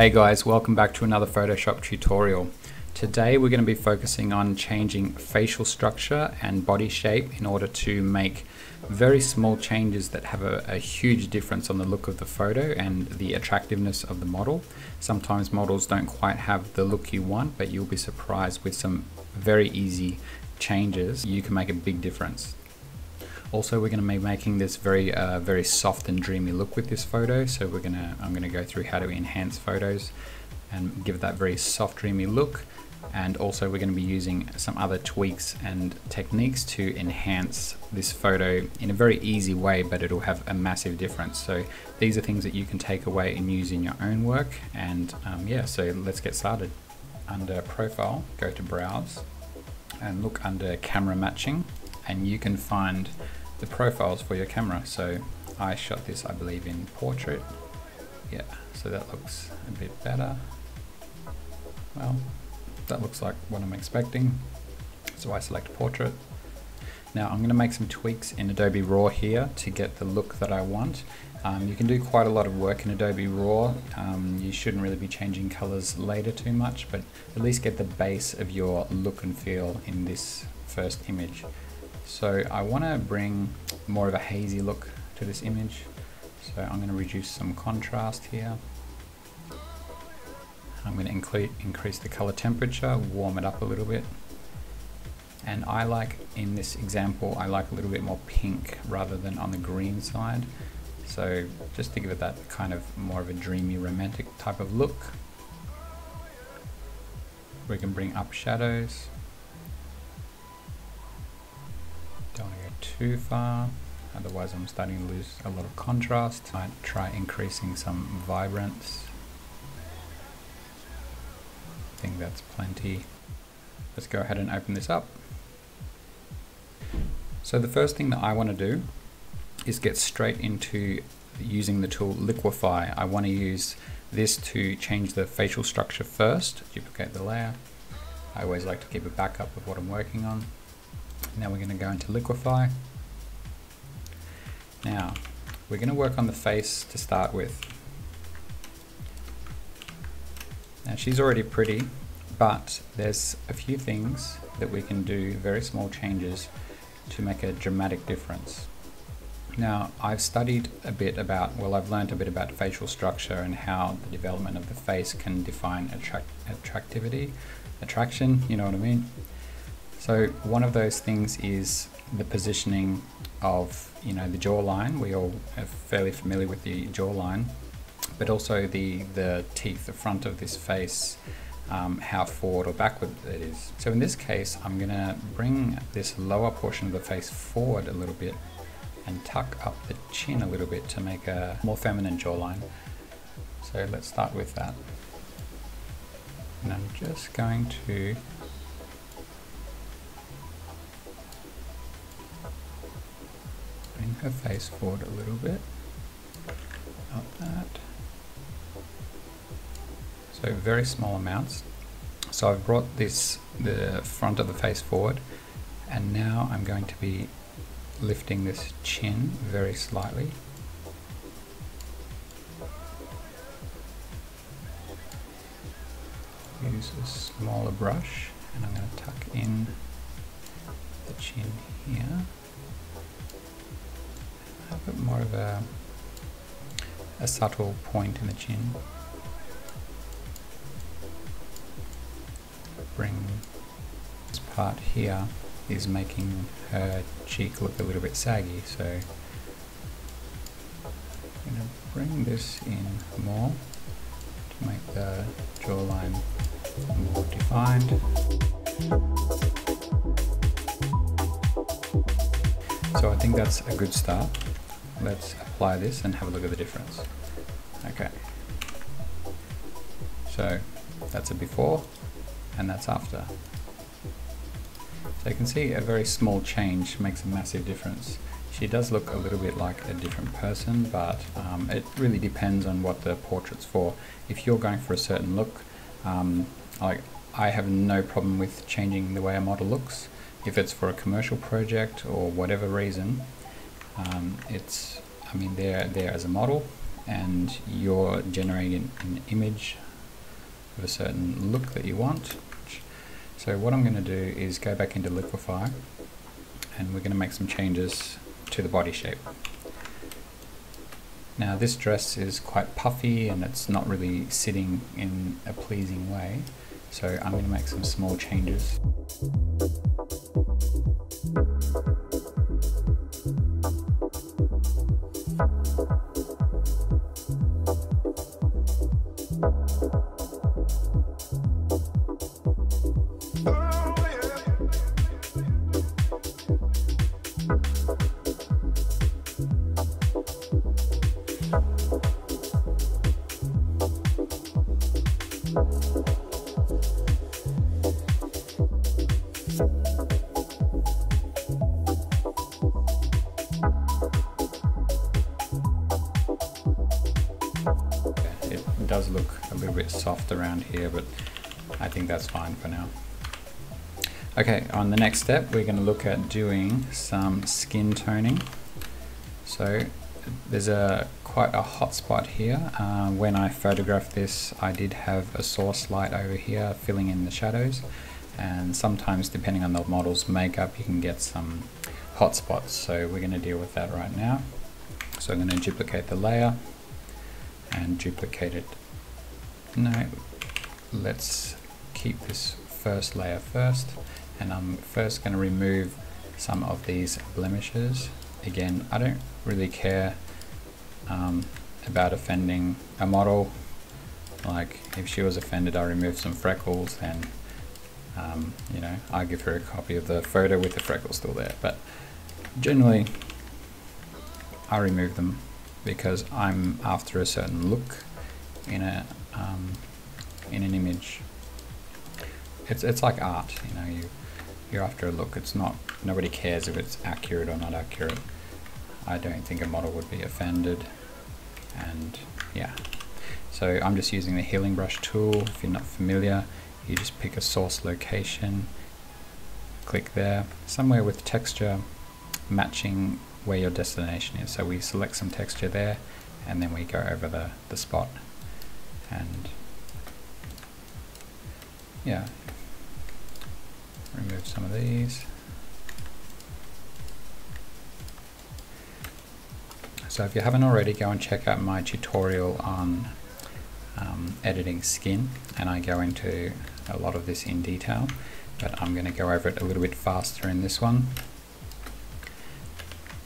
Hey guys, welcome back to another Photoshop tutorial. Today we're going to be focusing on changing facial structure and body shape in order to make very small changes that have a, a, huge difference on the look of the photo and the attractiveness of the model. Sometimes models don't quite have the look you want, but you'll be surprised with some very easy changes. You can make a big difference. Also, we're going to be making this very, uh, very soft and dreamy look with this photo. So we're going to, I'm going to go through how to enhance photos and give that very soft, dreamy look. And also we're going to be using some other tweaks and techniques to enhance this photo in a very easy way, but it'll have a massive difference. So these are things that you can take away and use in your own work. And um, yeah, so let's get started. Under profile, go to browse and look under camera matching and you can find the profiles for your camera. So I shot this, I believe, in portrait. Yeah, so that looks a bit better. Well, that looks like what I'm expecting. So I select portrait. Now I'm going to make some tweaks in Adobe RAW here to get the look that I want. Um, you can do quite a lot of work in Adobe RAW. Um, you shouldn't really be changing colors later too much, but at least get the base of your look and feel in this first image. So I want to bring more of a hazy look to this image. So I'm going to reduce some contrast here. I'm going to increase the color temperature, warm it up a little bit. And I like, in this example, I like a little bit more pink rather than on the green side. So just to give it that kind of more of a dreamy romantic type of look. We can bring up shadows. Too far otherwise I'm starting to lose a lot of contrast. I might try increasing some vibrance. I think that's plenty. Let's go ahead and open this up. So the first thing that I want to do is get straight into using the tool Liquify. I want to use this to change the facial structure first, duplicate the layer. I always like to keep a backup of what I'm working on. Now we're going to go into Liquify. Now, we're going to work on the face to start with. Now she's already pretty, but there's a few things that we can do, very small changes, to make a dramatic difference. Now, I've studied a bit about, well, I've learned a bit about facial structure and how the development of the face can define attract attractivity, attraction, you know what I mean? So one of those things is the positioning of you know the jawline. We all are fairly familiar with the jawline, but also the the teeth, the front of this face, um, how forward or backward it is. So in this case, I'm going to bring this lower portion of the face forward a little bit and tuck up the chin a little bit to make a more feminine jawline. So let's start with that. And I'm just going to her face forward a little bit. Up that. So very small amounts. So I've brought this, the front of the face forward, and now I'm going to be lifting this chin very slightly. Use a smaller brush, and I'm going to tuck in the chin here bit more of a, a subtle point in the chin. Bring this part here is making her cheek look a little bit saggy, so I'm going to bring this in more to make the jawline more defined. So I think that's a good start let's apply this and have a look at the difference. Okay. So that's a before and that's after. So you can see a very small change makes a massive difference. She does look a little bit like a different person, but um, it really depends on what the portrait's for. If you're going for a certain look, um, like I have no problem with changing the way a model looks. If it's for a commercial project or whatever reason, um, it's, I mean, they're there as a model and you're generating an image of a certain look that you want. So what I'm going to do is go back into Liquify and we're going to make some changes to the body shape. Now this dress is quite puffy and it's not really sitting in a pleasing way, so I'm going to make some small changes. Around here, but I think that's fine for now. Okay, on the next step, we're going to look at doing some skin toning. So there's a quite a hot spot here. Uh, when I photographed this, I did have a source light over here filling in the shadows. And sometimes, depending on the model's makeup, you can get some hot spots. So we're going to deal with that right now. So I'm going to duplicate the layer and duplicate it. No, let's keep this first layer first and I'm first going to remove some of these blemishes. Again, I don't really care um, about offending a model. Like if she was offended I remove some freckles and um, you know, I give her a copy of the photo with the freckles still there. But generally I remove them because I'm after a certain look in a um, in an image. It's it's like art, you know. You you're after a look. It's not nobody cares if it's accurate or not accurate. I don't think a model would be offended, and yeah. So I'm just using the healing brush tool. If you're not familiar, you just pick a source location, click there, somewhere with texture matching where your destination is. So we select some texture there and then we go over the, the spot and yeah, remove some of these. So if you haven't already, go and check out my tutorial on um, editing skin and I go into a lot of this in detail, but I'm going to go over it a little bit faster in this one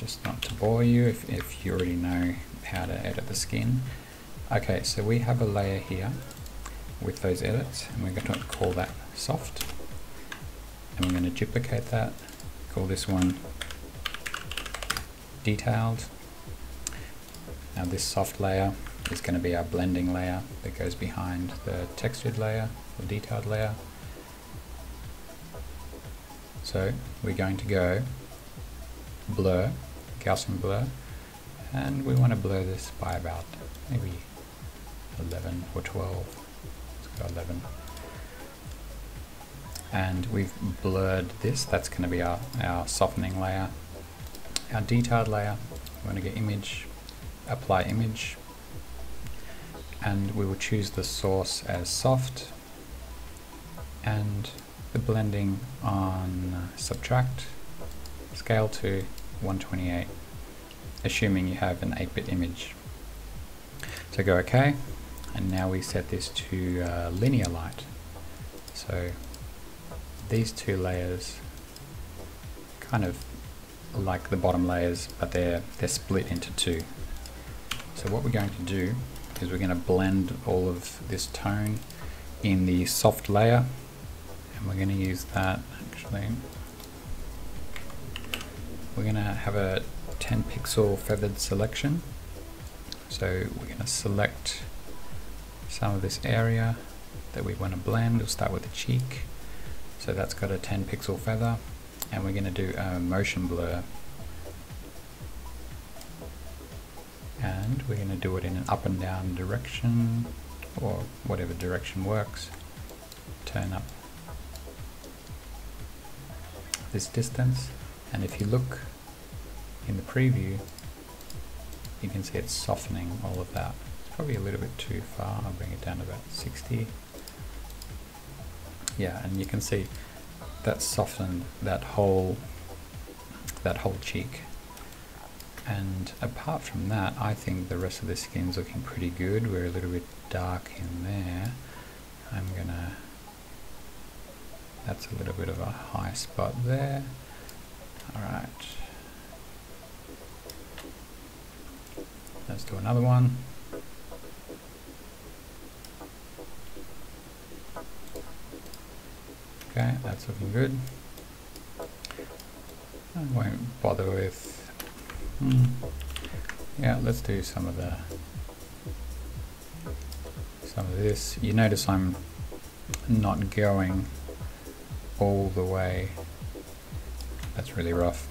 just not to bore you if, if you already know how to edit the skin. Okay, so we have a layer here with those edits and we're going to call that soft and we're going to duplicate that, call this one detailed. Now this soft layer is going to be our blending layer that goes behind the textured layer or detailed layer. So we're going to go blur Gaussian blur and we want to blur this by about maybe 11 or 12 let's go 11 and we've blurred this that's going to be our, our softening layer. Our detailed layer we're going to get image apply image. And we will choose the source as soft. And the blending on subtract scale to 128 assuming you have an 8-bit image. So go OK and now we set this to uh, linear light. So these two layers kind of like the bottom layers but they're they're split into two. So what we're going to do is we're going to blend all of this tone in the soft layer and we're going to use that actually we're going to have a 10 pixel feathered selection. So we're going to select some of this area that we want to blend. We'll start with the cheek. So that's got a 10 pixel feather and we're going to do a motion blur. And we're going to do it in an up and down direction or whatever direction works. Turn up this distance and if you look in the preview you can see it's softening all of that. Probably a little bit too far, I'll bring it down to about 60 yeah, and you can see that softened that whole that whole cheek. And apart from that, I think the rest of the skin's looking pretty good. We're a little bit dark in there. I'm gonna, that's a little bit of a high spot there. All right. Let's do another one. Okay, that's looking good. I won't bother with, hmm. yeah, let's do some of the, some of this. You notice I'm not going all the way, that's really rough.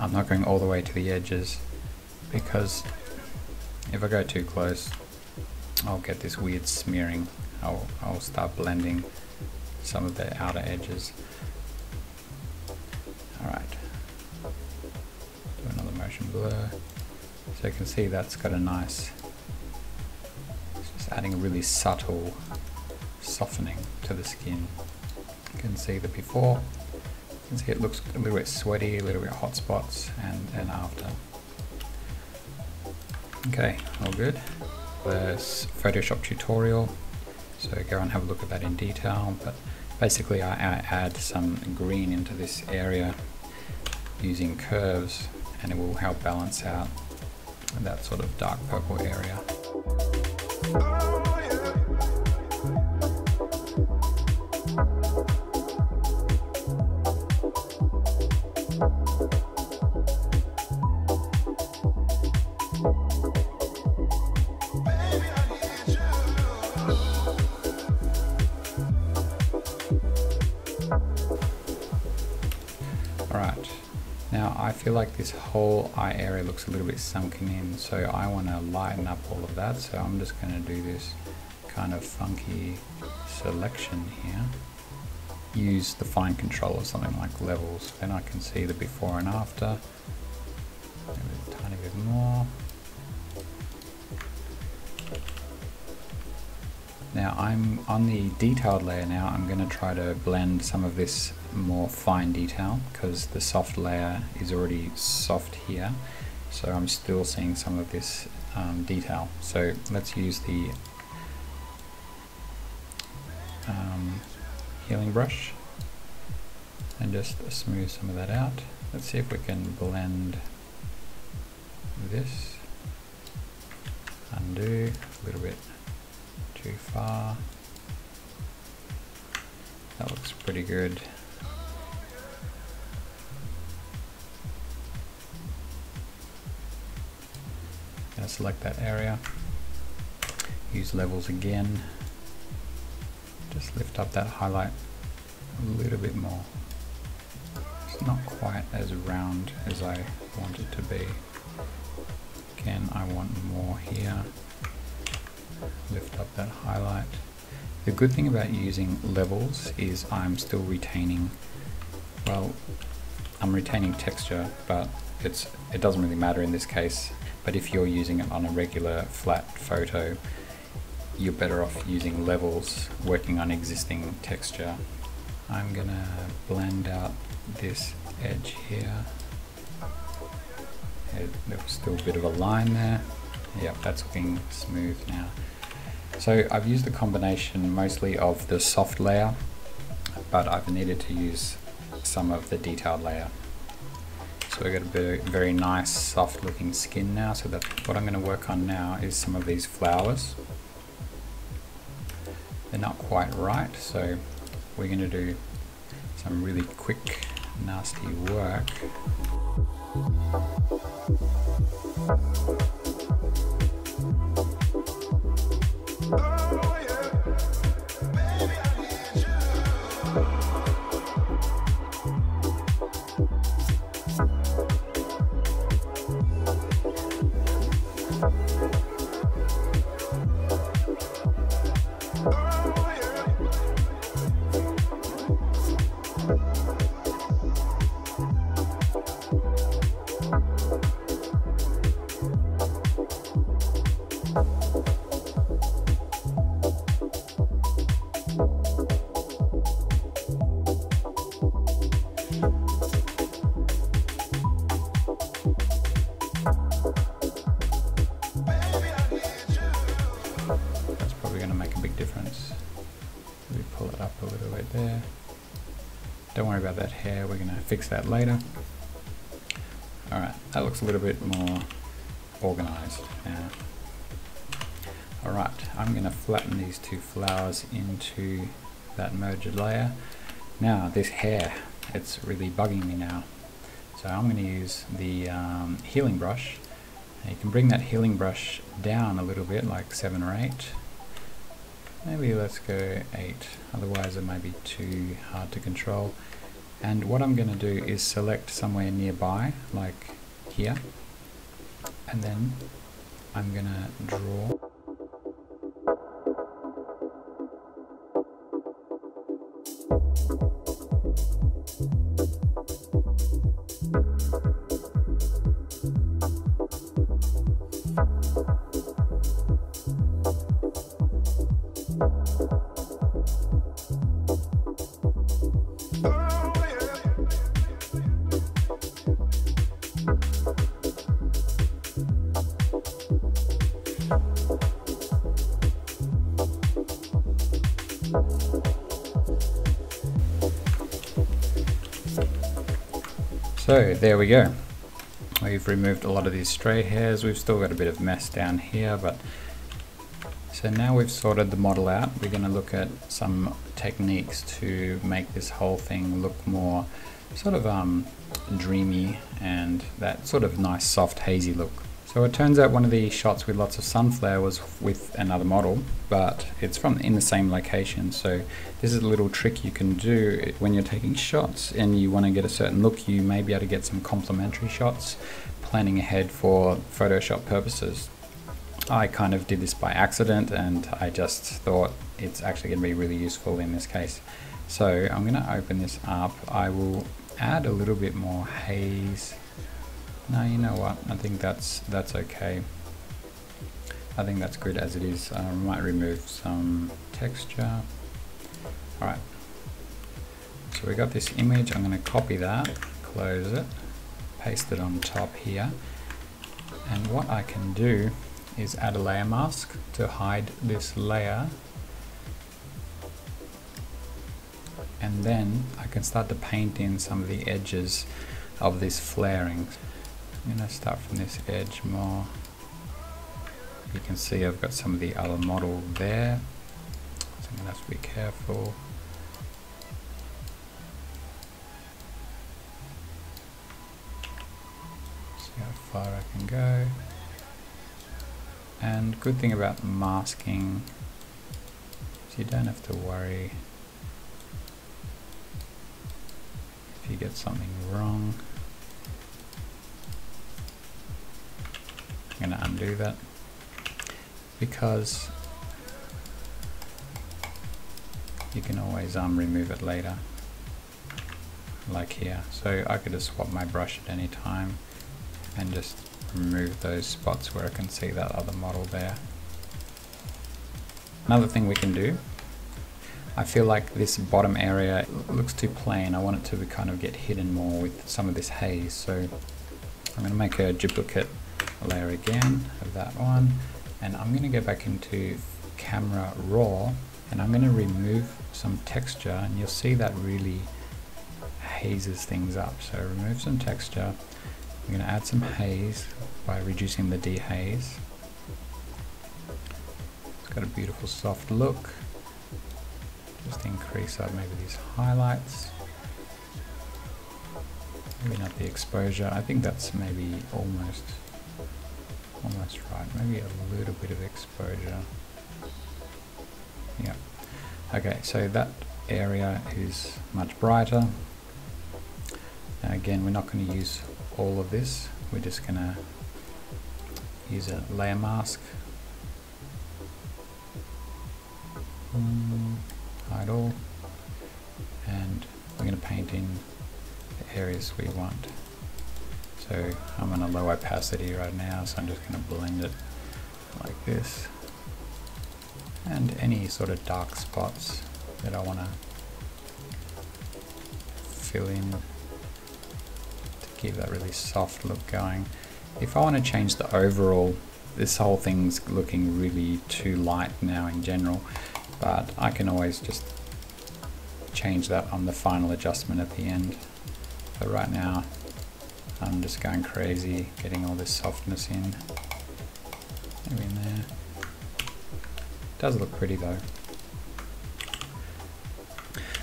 I'm not going all the way to the edges because if I go too close, I'll get this weird smearing. I'll, I'll start blending some of the outer edges. Alright. Do another motion blur. So you can see that's got a nice, just adding a really subtle softening to the skin. You can see the before, you can see it looks a little bit sweaty, a little bit hot spots, and, and after. Okay, all good. There's Photoshop tutorial, so go and have a look at that in detail, but basically I, I add some green into this area using curves and it will help balance out that sort of dark purple area. Feel like this whole eye area looks a little bit sunken in, so I want to lighten up all of that, so I'm just going to do this kind of funky selection here. Use the fine control or something like levels, then I can see the before and after. A tiny bit more. Now I'm on the detailed layer now, I'm going to try to blend some of this more fine detail because the soft layer is already soft here. So I'm still seeing some of this um, detail. So let's use the um, healing brush and just smooth some of that out. Let's see if we can blend this, undo a little bit too far. That looks pretty good. Gonna select that area. Use levels again. Just lift up that highlight a little bit more. It's not quite as round as I want it to be. Again, I want more here lift up that highlight. The good thing about using levels is I'm still retaining, well, I'm retaining texture, but it's it doesn't really matter in this case. But if you're using it on a regular flat photo, you're better off using levels, working on existing texture. I'm gonna blend out this edge here. There was still a bit of a line there. Yep, that's looking smooth now. So I've used a combination mostly of the soft layer, but I've needed to use some of the detailed layer. So we've got a very, very nice soft looking skin now. So what I'm going to work on now is some of these flowers. They're not quite right, so we're going to do some really quick, nasty work. Fix that later. Alright, that looks a little bit more organized now. Alright, I'm going to flatten these two flowers into that merged layer. Now, this hair, it's really bugging me now. So I'm going to use the um, healing brush. Now you can bring that healing brush down a little bit, like 7 or 8. Maybe let's go 8, otherwise it might be too hard to control. And what I'm going to do is select somewhere nearby, like here, and then I'm going to draw So there we go. We've removed a lot of these stray hairs. We've still got a bit of mess down here, but so now we've sorted the model out. We're going to look at some techniques to make this whole thing look more sort of um, dreamy and that sort of nice soft hazy look. So it turns out one of the shots with lots of sunflower was with another model, but it's from in the same location. So this is a little trick you can do when you're taking shots and you want to get a certain look. You may be able to get some complementary shots, planning ahead for Photoshop purposes. I kind of did this by accident and I just thought it's actually going to be really useful in this case. So I'm going to open this up. I will add a little bit more haze no, you know what? I think that's that's okay. I think that's good as it is. Uh, I might remove some texture. Alright. So we got this image. I'm going to copy that, close it, paste it on top here. And what I can do is add a layer mask to hide this layer. And then I can start to paint in some of the edges of this flaring. I'm going to start from this edge more. You can see I've got some of the other model there. So I'm going to have to be careful. See how far I can go. And good thing about masking is you don't have to worry if you get something wrong. I'm going to undo that. Because you can always um, remove it later like here. So I could just swap my brush at any time and just remove those spots where I can see that other model there. Another thing we can do I feel like this bottom area looks too plain. I want it to kind of get hidden more with some of this haze. So I'm going to make a duplicate layer again of that one and I'm going to go back into camera raw and I'm going to remove some texture and you'll see that really hazes things up. So remove some texture. I'm going to add some haze by reducing the dehaze. It's got a beautiful soft look. Just increase up maybe these highlights. Maybe not the exposure. I think that's maybe almost almost right. Maybe a little bit of exposure. Yeah. Okay, so that area is much brighter. Now again, we're not going to use all of this. We're just going to use a layer mask. Mm, hide all. And we're going to paint in the areas we want. So I'm in a low opacity right now, so I'm just going to blend it like this. And any sort of dark spots that I want to fill in to keep that really soft look going. If I want to change the overall, this whole thing's looking really too light now in general, but I can always just change that on the final adjustment at the end. So right now, I'm just going crazy, getting all this softness in. Maybe in there. Does look pretty though.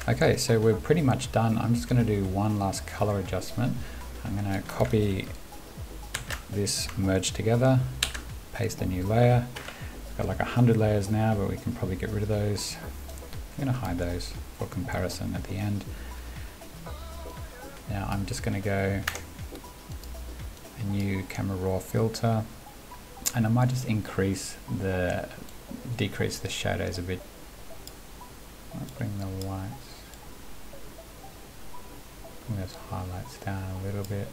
Okay, so we're pretty much done. I'm just going to do one last color adjustment. I'm going to copy this merge together, paste a new layer. We've got like a hundred layers now, but we can probably get rid of those. I'm going to hide those for comparison at the end. Now I'm just going to go new camera raw filter and I might just increase the decrease the shadows a bit. Bring the lights Bring those highlights down a little bit,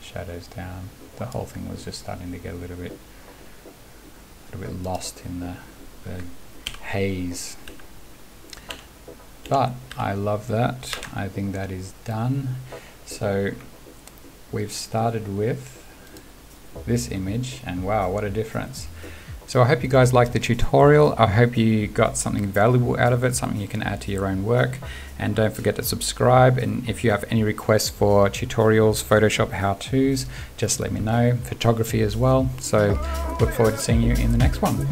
shadows down. The whole thing was just starting to get a little bit, a little bit lost in the, the haze. But I love that. I think that is done. So we've started with this image and wow, what a difference. So I hope you guys liked the tutorial. I hope you got something valuable out of it, something you can add to your own work. And don't forget to subscribe. And if you have any requests for tutorials, Photoshop how-tos, just let me know. Photography as well. So look forward to seeing you in the next one.